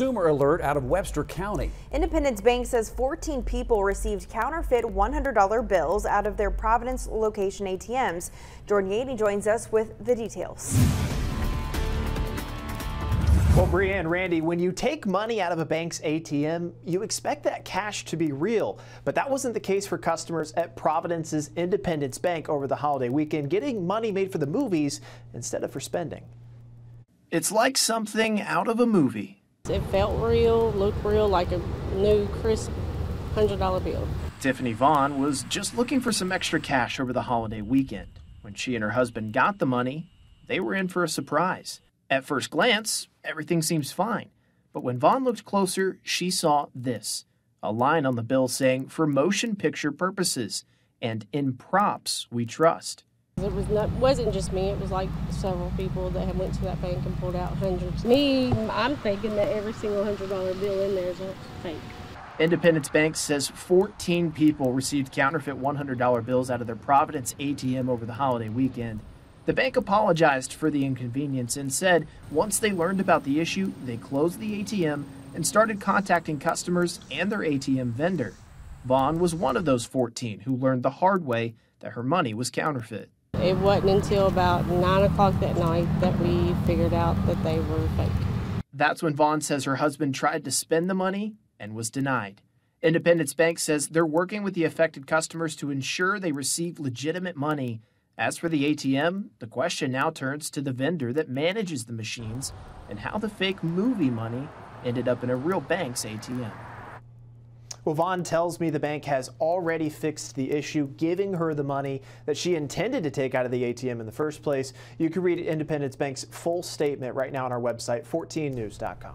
Consumer alert out of Webster County. Independence Bank says 14 people received counterfeit $100 bills out of their Providence location ATMs. Jordan Yeaty joins us with the details. Well, Brianne, Randy, when you take money out of a bank's ATM, you expect that cash to be real. But that wasn't the case for customers at Providence's Independence Bank over the holiday weekend, getting money made for the movies instead of for spending. It's like something out of a movie. It felt real, looked real, like a new crisp $100 bill. Tiffany Vaughn was just looking for some extra cash over the holiday weekend. When she and her husband got the money, they were in for a surprise. At first glance, everything seems fine. But when Vaughn looked closer, she saw this a line on the bill saying, for motion picture purposes and in props we trust. It was not wasn't just me. It was like several people that had went to that bank and pulled out hundreds. Me, I'm thinking that every single hundred dollar bill in there is a fake. Independence Bank says 14 people received counterfeit $100 bills out of their Providence ATM over the holiday weekend. The bank apologized for the inconvenience and said once they learned about the issue, they closed the ATM and started contacting customers and their ATM vendor. Vaughn was one of those 14 who learned the hard way that her money was counterfeit. It wasn't until about 9 o'clock that night that we figured out that they were fake. That's when Vaughn says her husband tried to spend the money and was denied. Independence Bank says they're working with the affected customers to ensure they receive legitimate money. As for the ATM, the question now turns to the vendor that manages the machines and how the fake movie money ended up in a real bank's ATM. Well, Vaughn tells me the bank has already fixed the issue, giving her the money that she intended to take out of the ATM in the first place. You can read Independence Bank's full statement right now on our website, 14news.com.